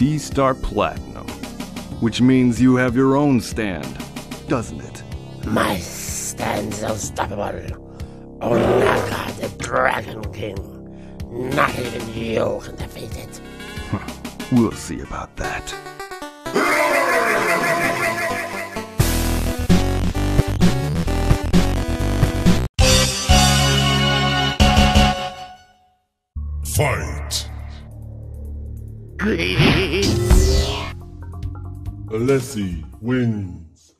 you can see Star Platinum. Which means you have your own stand, doesn't it? My stand's unstoppable. Onaga, the Dragon King. Not even you can defeat it. We'll see about that. Alessi wins.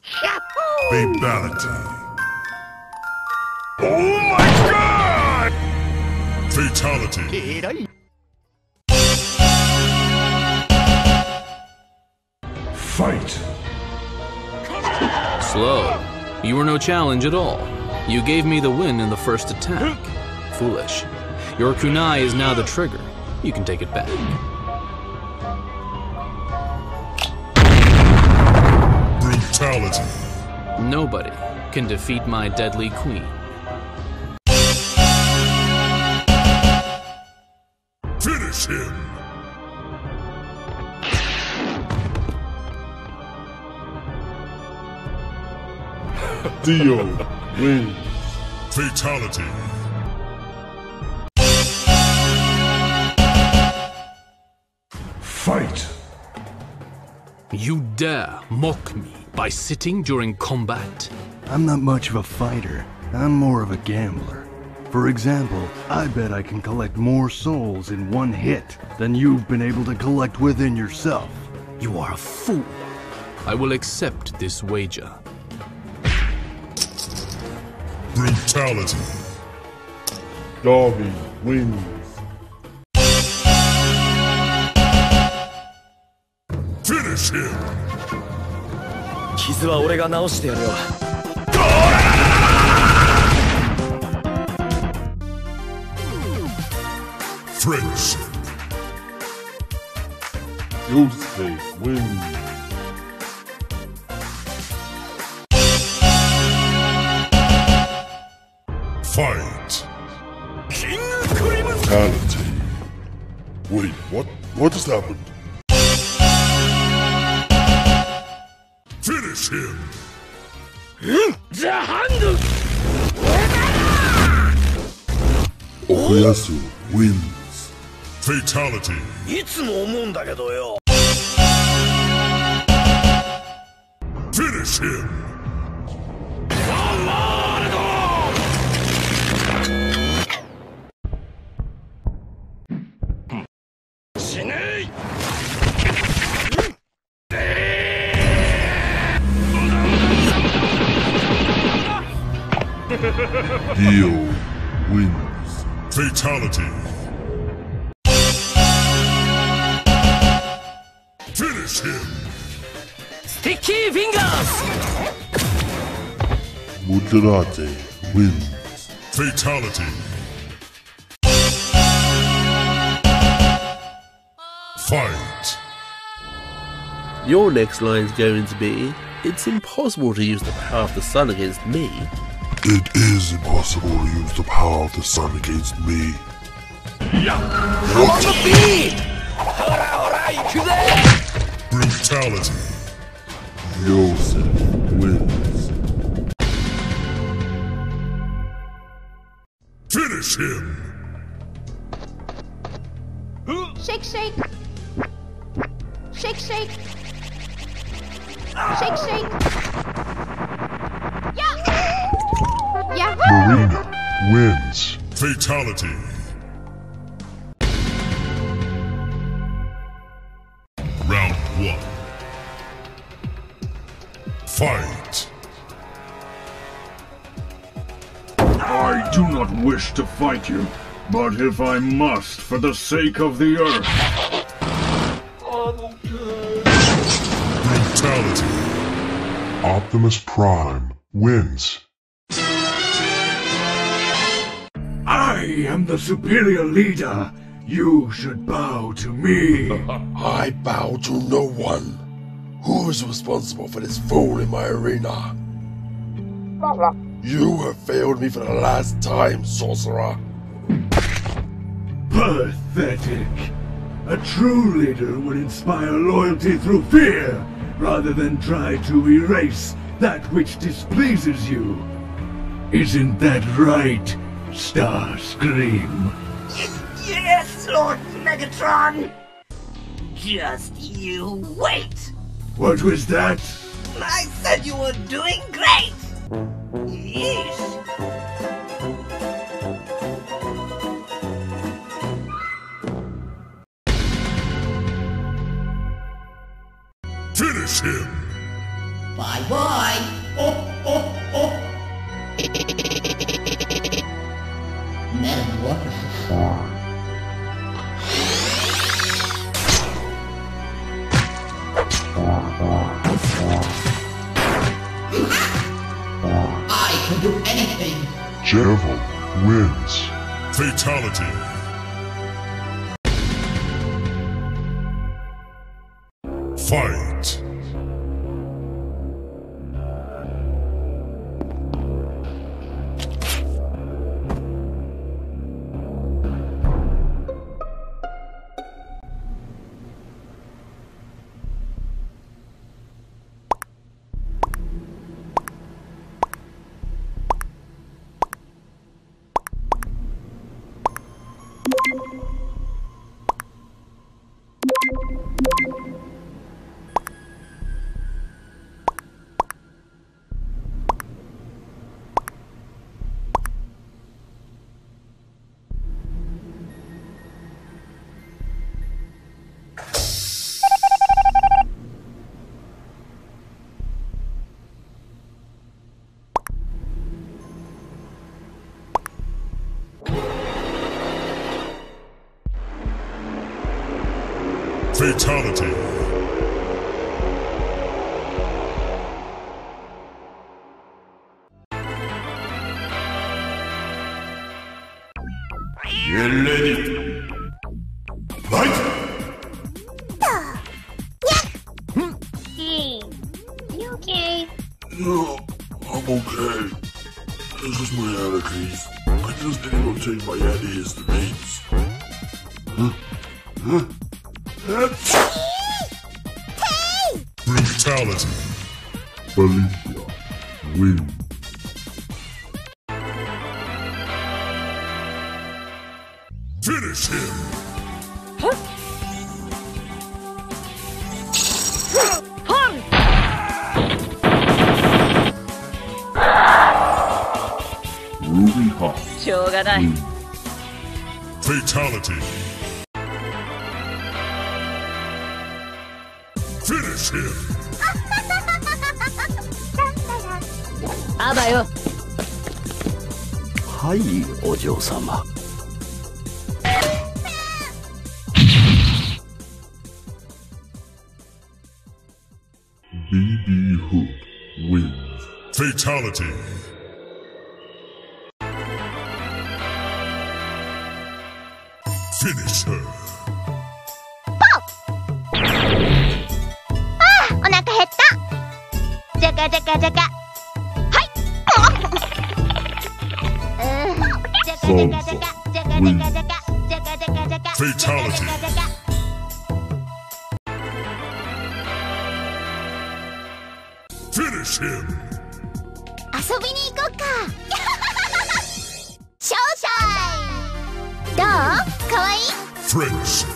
Fatality. Oh my god! Fatality. Fight! Slow. You were no challenge at all. You gave me the win in the first attack. Foolish. Your kunai is now the trigger. You can take it back. Nobody can defeat my deadly queen. Finish him. Dio wins. Fatality. Fight! You dare mock me by sitting during combat? I'm not much of a fighter. I'm more of a gambler. For example, I bet I can collect more souls in one hit than you've been able to collect within yourself. You are a fool. I will accept this wager. Brutality. Darby wins. Finish him. 傷は俺が治してやるよ Friendship. Yosuke wins. Fight. Fatality. Wait, what? What just happened? Him. Okuyasu wins. Fatality. いつも思うんだけどよ Finish him. Dio wins. Fatality. Finish him. Sticky fingers. Mudrate wins. Fatality. Fight. Your next line's going to be, it's impossible to use the power of the sun against me. It is impossible to use the power of the sun against me. On the beat! Brutality. Yosef wins. Finish him. Shake, shake. Shake, shake. Shake, shake. Yeah. Yahoo! Marina wins. Fatality. Round one. Fight. I do not wish to fight you, but if I must for the sake of the earth, Brutality. Optimus Prime wins. I am the superior leader. You should bow to me. I bow to no one. Who is responsible for this fool in my arena? You have failed me for the last time, sorcerer. Pathetic. A true leader would inspire loyalty through fear, rather than try to erase that which displeases you. Isn't that right, Starscream? Yes, Lord Megatron! Just you wait! What was that? I said you were doing great! Yeesh! Fatality. Get ready. Fight! Hey, you okay? No, I'm okay. This is my allergies. I just need to go take my antihistamines. Huh? Huh? Brutality. Felicia wins. Finish him! Huh? Ruby Hawk. Fatality. sin. あばよ。はいお嬢様。ビビホップ wins fatality フィニッシュゃかじゃかじゃかはい。うんじゃかじゃかじゃかじゃかじゃかじゃかじゃかじゃかじゃかかか Finish him. 遊びに行こっか。ショーシャインどう？かわいい French.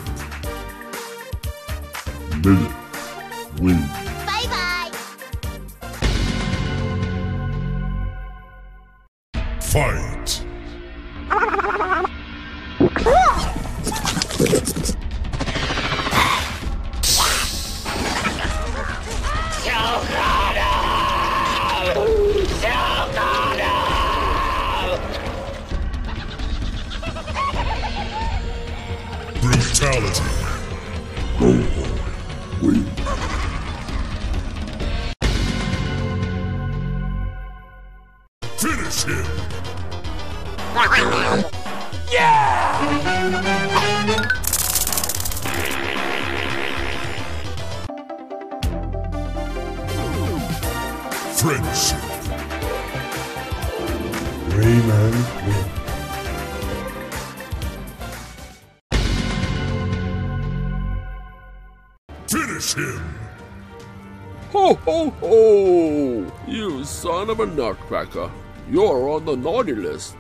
Son of a nutcracker. You're on the naughty list.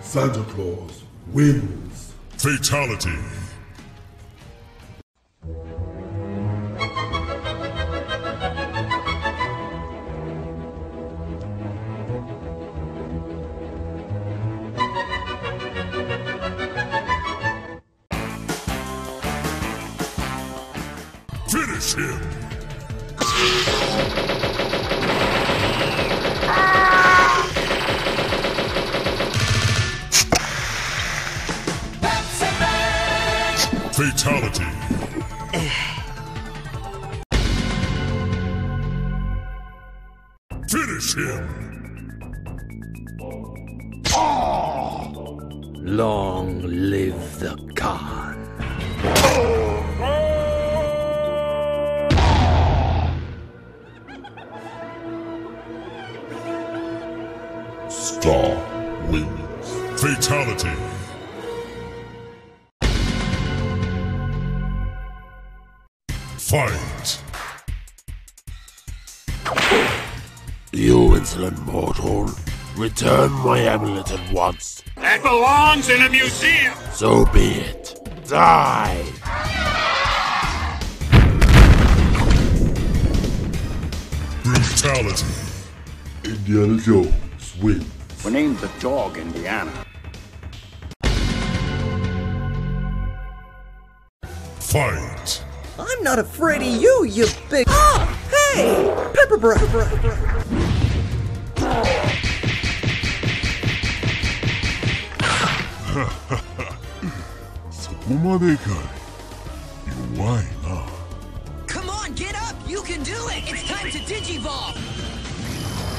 Santa Claus wins. Fatality. Fatality. Fight. You insolent mortal. Return my amulet at once. That belongs in a museum. So be it. Die! Brutality. Indiana Jones wins. We're named the dog Indiana. Fight. I'm not afraid of you, you big. Ah! Hey! Pepper breath! Why not? Come on, get up! You can do it! It's time to Digivolve!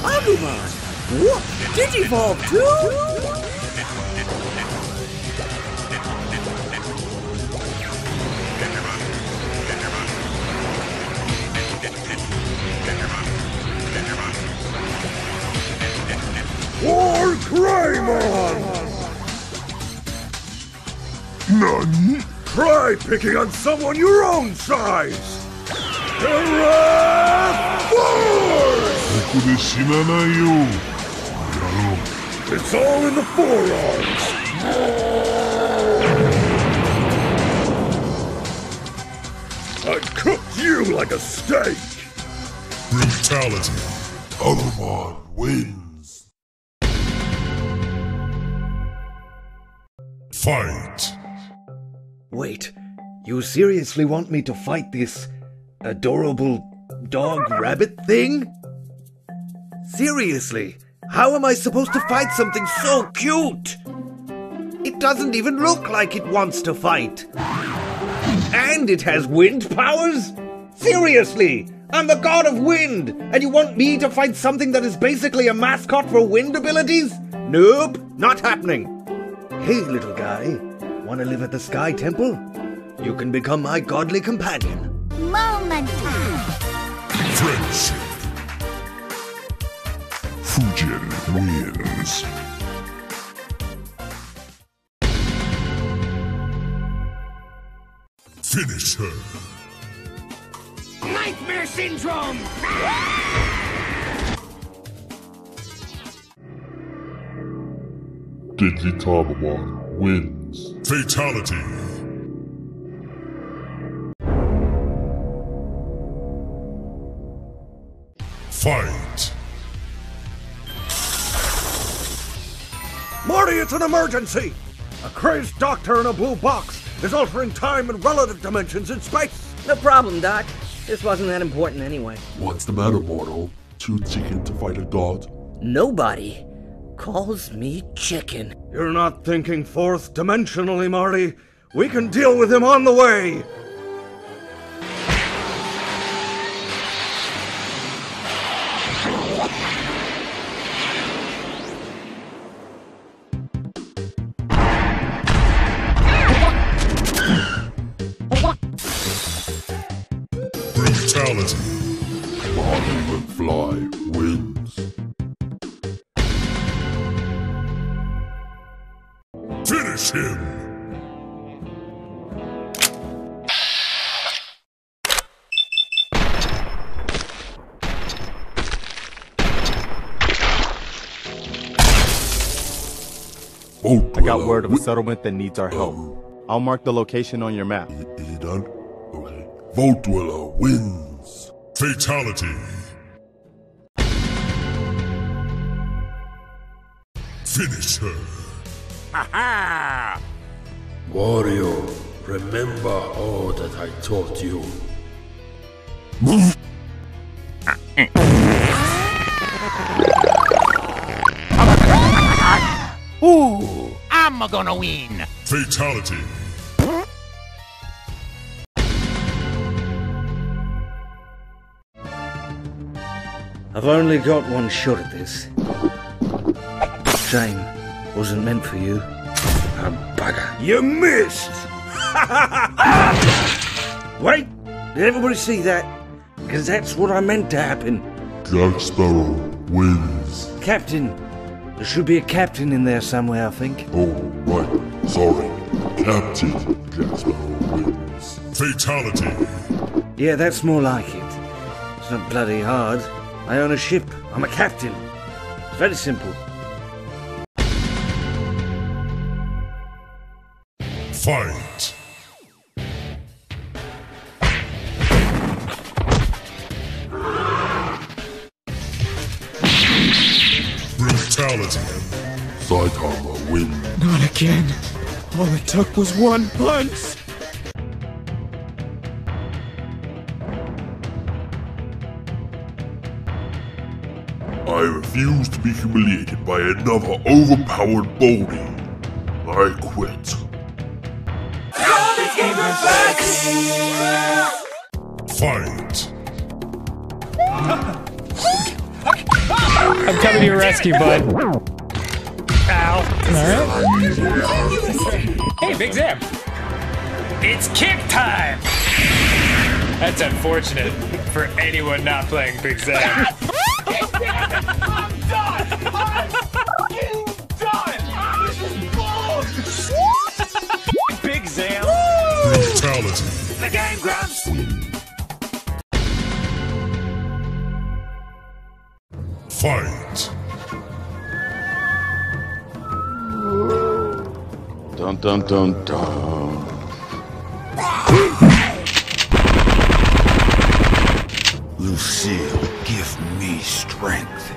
Agumon! What? Digivolve too? Greymon! None? Try picking on someone your own size! It's all in the forearms! I cooked you like a steak! Brutality! Othermon wins! Fight. Wait, you seriously want me to fight this adorable dog rabbit thing? Seriously, how am I supposed to fight something so cute? It doesn't even look like it wants to fight. And it has wind powers? Seriously, I'm the god of wind, and you want me to fight something that is basically a mascot for wind abilities? Nope, not happening. Hey, little guy, wanna live at the Sky Temple? You can become my godly companion. Moment. Friendship. Fujin wins. Finish her. Nightmare syndrome. Digitamamon wins. Fatality. Fight. Marty, it's an emergency! A crazed doctor in a blue box is altering time and relative dimensions in space! No problem, Doc. This wasn't that important anyway. What's the matter, mortal? Too chicken to fight a god? Nobody calls me chicken. You're not thinking fourth dimensionally, Marty. We can deal with him on the way! I got word of a settlement that needs our help. Um. I'll mark the location on your map. Is he done? Okay. Vault Dweller uh, wins. Fatality. Finish her. Ha Wario, remember all that I taught you. Uh, eh. Ooh, I'm gonna win. Fatality. I've only got one shot at this. Shame. Wasn't meant for you. A bugger. You missed! Wait! Did everybody see that? Because that's what I meant to happen. Jack Sparrow wins. Captain. There should be a captain in there somewhere, I think. Oh, right. Sorry. Captain Sparrow wins. Fatality. Yeah, that's more like it. It's not bloody hard. I own a ship. I'm a captain. It's very simple. Fight. Saitama wins. Not again. All it took was one punch. I refuse to be humiliated by another overpowered Baldy. I quit. Fight. I'm coming to your rescue, bud. Ow. Alright. Hey, Big Zam. It's kick time! That's unfortunate for anyone not playing Big Zam. Big Zam. Brutality. The game, Grumps. Fight. Dun dun dun dun. Lucille, give me strength.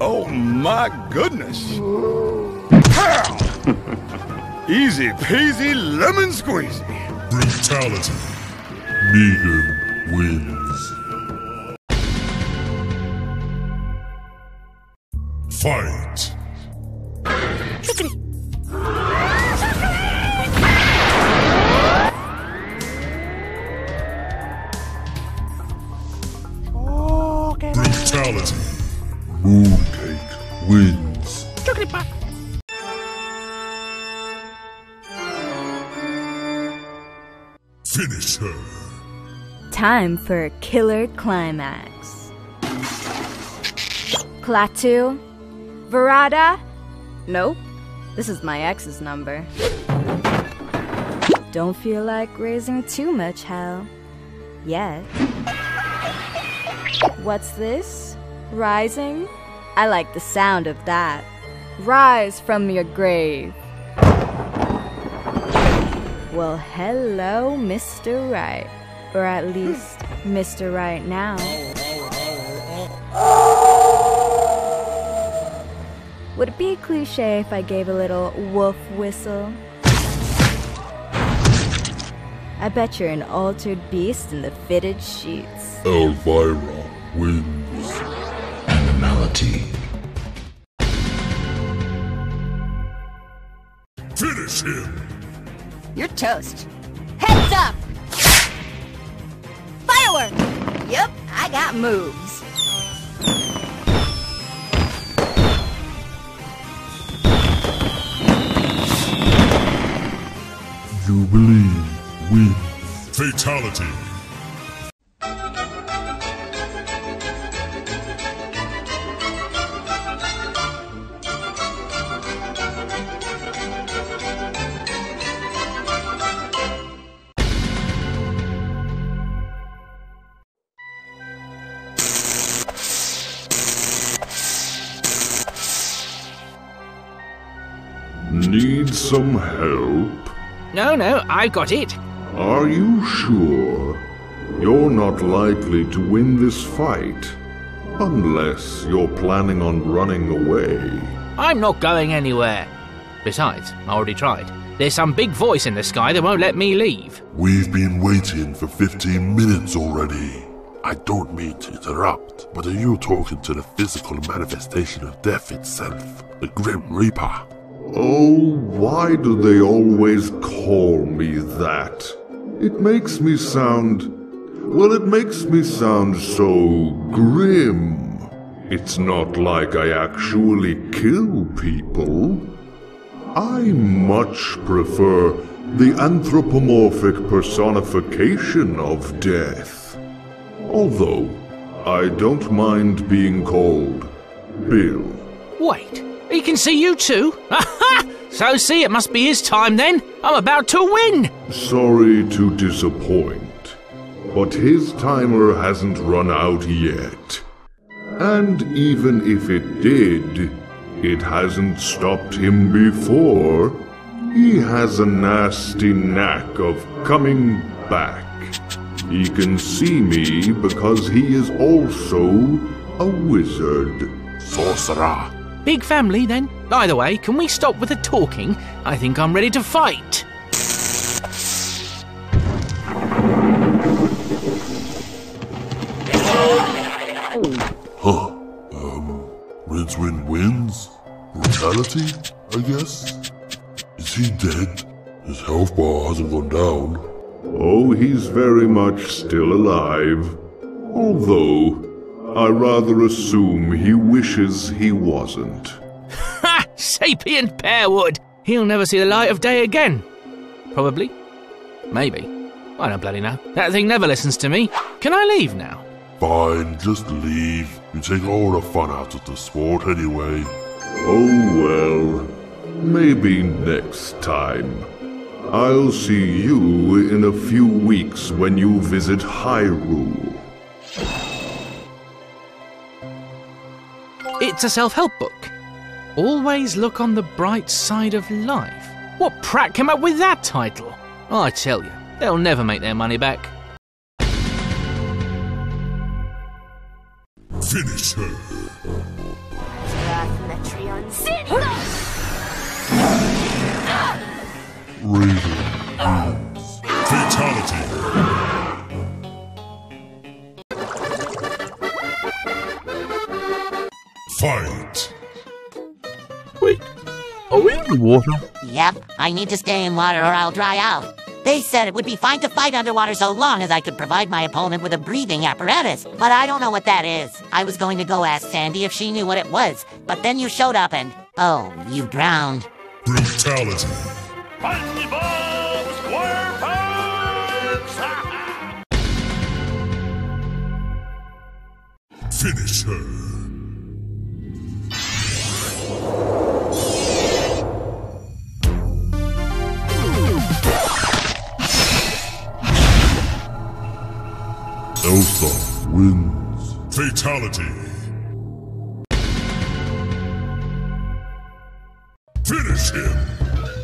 Oh my goodness! Pow! Easy peasy lemon squeezy. Brutality. Negan wins. Fight. Brutality. Mooncake wins. Finish her. Time for a killer climax. Klaatu? Barada? Nope. This is my ex's number. Don't feel like raising too much hell. Yet. What's this? Rising? I like the sound of that. Rise from your grave. Well, hello, Mr. Right. Or at least, Mr. Right now. Would it be cliche if I gave a little wolf whistle? I bet you're an altered beast in the fitted sheets. Elvira wins. Animality. Finish him. You're toast. Heads up! Firework! Yep, I I got moves. Jubilee wins. Fatality. Need some help? No, no, I've got it. Are you sure? You're not likely to win this fight. Unless you're planning on running away. I'm not going anywhere. Besides, I already tried. There's some big voice in the sky that won't let me leave. We've been waiting for 15 minutes already. I don't mean to interrupt, but are you talking to the physical manifestation of death itself, the Grim Reaper? Oh, why do they always call me that? It makes me sound. Well, it makes me sound so grim. It's not like I actually kill people. I much prefer the anthropomorphic personification of death. Although, I don't mind being called Bill. Wait, he can see you too? So see, it must be his time then. I'm about to win. Sorry to disappoint, but his timer hasn't run out yet. And even if it did, it hasn't stopped him before. He has a nasty knack of coming back. He can see me because he is also a wizard. Sorcerer. Big family then. By the way, can we stop with the talking? I think I'm ready to fight. Huh. Um, Rincewind wins? Brutality, I guess? Is he dead? His health bar hasn't gone down. Oh, he's very much still alive. Although, I rather assume he wishes he wasn't. Ha! Sapient Pearwood! He'll never see the light of day again. Probably. Maybe. I don't bloody know. That thing never listens to me. Can I leave now? Fine, just leave. You take all the fun out of the sport anyway. Oh well. Maybe next time. I'll see you in a few weeks when you visit Hyrule. It's a self help book. Always look on the bright side of life. What prat came up with that title? I tell you, they'll never make their money back. Finish her. Raven. Fatality. Fight. Wait, are we in the water? Yep, I need to stay in water or I'll dry out. They said it would be fine to fight underwater so long as I could provide my opponent with a breathing apparatus, but I don't know what that is. I was going to go ask Sandy if she knew what it was, but then you showed up and, oh, you drowned. Brutality. Finish her. Elsa wins. Fatality. Finish him.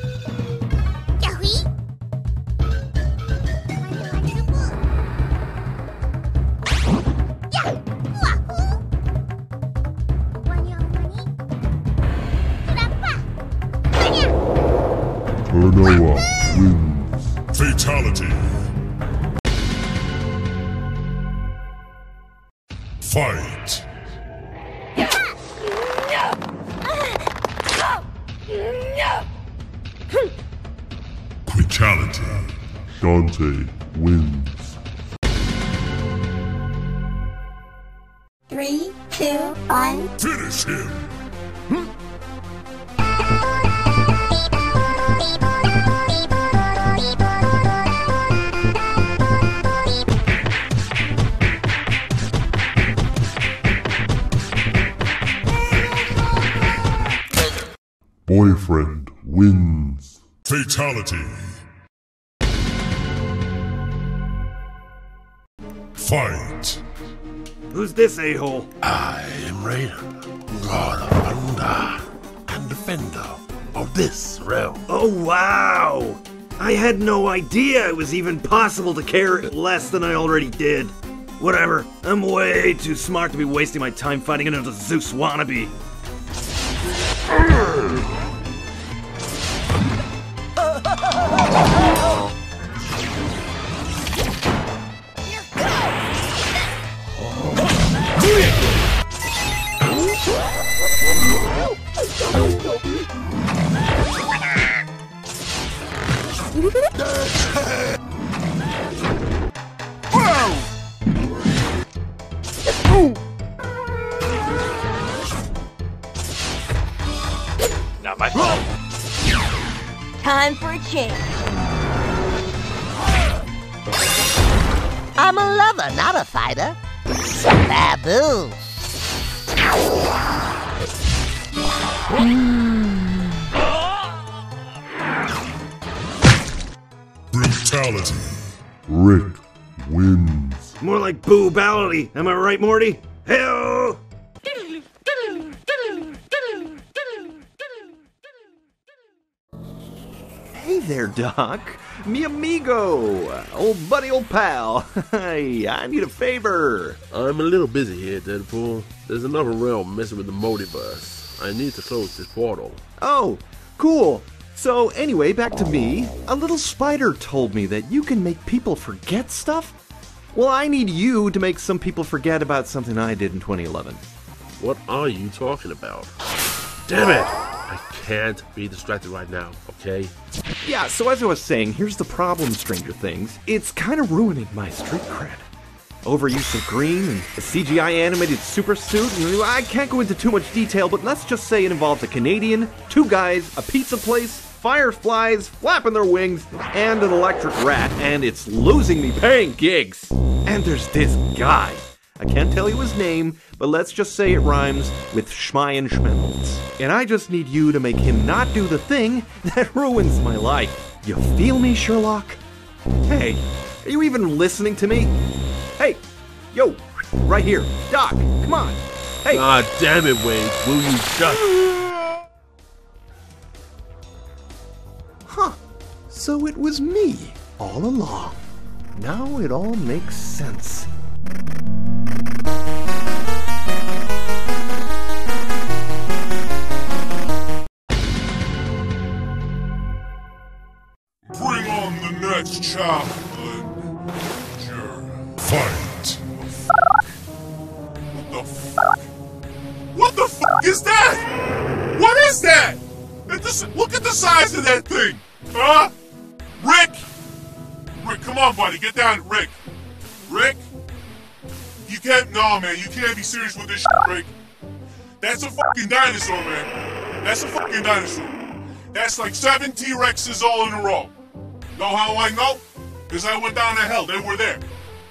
Turnoa wins. Fatality. Fight. Fatality. Shantae wins. Three, two, one. Finish him! Fatality. Fight. Who's this a-hole? I am Raiden, god of thunder and defender of this realm. Oh, wow! I had no idea it was even possible to care less than I already did. Whatever, I'm way too smart to be wasting my time fighting another Zeus wannabe. Brutality. Rick wins. More like boo-bality, am I right, Morty? Hell! Hey there, Doc. Mi amigo. Old buddy, old pal. hey, I need a favor. I'm a little busy here, Deadpool. There's another realm messing with the multiverse. I need to close this portal. Oh, cool. So, anyway, back to me. A little spider told me that you can make people forget stuff. Well, I need you to make some people forget about something I did in 2011. What are you talking about? Damn it! I can't be distracted right now, okay? Yeah, so as I was saying, here's the problem, Stranger Things. It's kind of ruining my street cred. Overuse of green and a CGI animated super suit, I can't go into too much detail, but let's just say it involves a Canadian, two guys, a pizza place, fireflies flapping their wings, and an electric rat, and it's losing me paying gigs. And there's this guy. I can't tell you his name, but let's just say it rhymes with Schmeyen Schmelz. And I just need you to make him not do the thing that ruins my life. You feel me, Sherlock? Hey, are you even listening to me? Hey, yo, right here. Doc, come on. Hey. God damn it, Wade. Will you just. Huh. So it was me all along. Now it all makes sense. Bring on the next challenger. What is that? Just- look at the size of that thing. Huh? Rick? Rick, come on, buddy. Get down. Rick. Rick? You can't. No, man. You can't be serious with this shit, Rick. That's a fucking dinosaur, man. That's a fucking dinosaur. That's like seven T-Rexes all in a row. Know how I know? Because I went down to hell. They were there.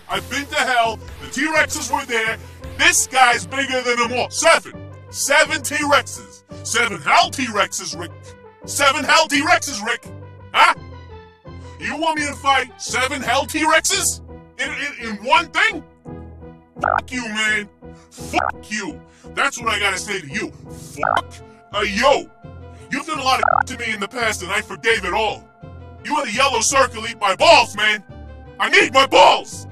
I've been to hell. The T-Rexes were there. This guy's bigger than them all. Seven. Seven T-Rexes. Seven hell T-Rexes, Rick. Seven hell T-Rexes, Rick. Huh? You want me to fight seven hell T-Rexes? In, in, in one thing? Fuck you, man. Fuck you. That's what I gotta say to you. Fuck a yo. You've done a lot of to me in the past and I forgave it all. You had a yellow circle eat my balls, man. I need my balls.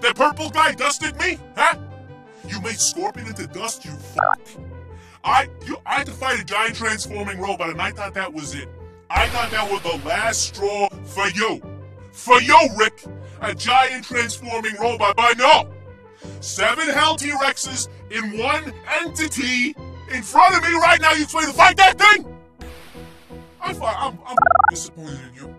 That purple guy dusted me, huh? You made Scorpion into dust, you fuck. I you I had to fight a giant transforming robot and I thought that was it. I thought that was the last straw for you. For you, Ric. A giant transforming robot, but no. Seven hell T-Rexes in one entity in front of me right now. You expect to fight that thing? I I'm, I'm disappointed in you.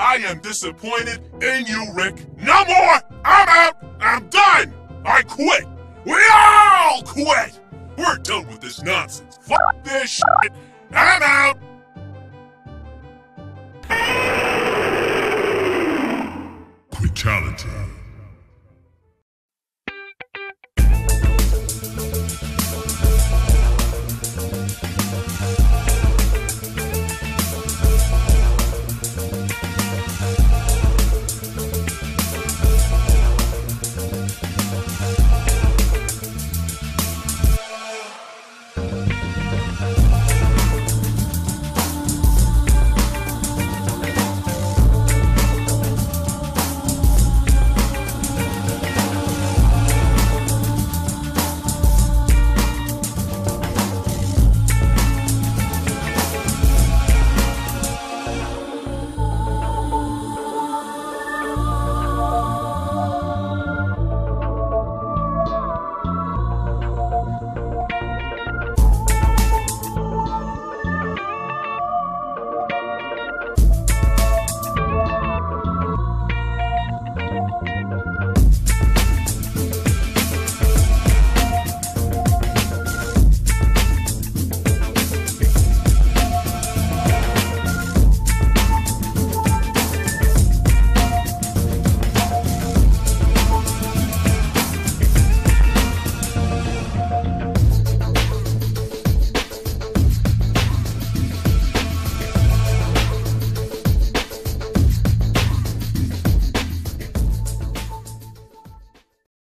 I am disappointed in you, Ric. No more! I'm out! I'm done! I quit! We all quit! We're done with this nonsense. Fuck this shit. I'm out! Fatality.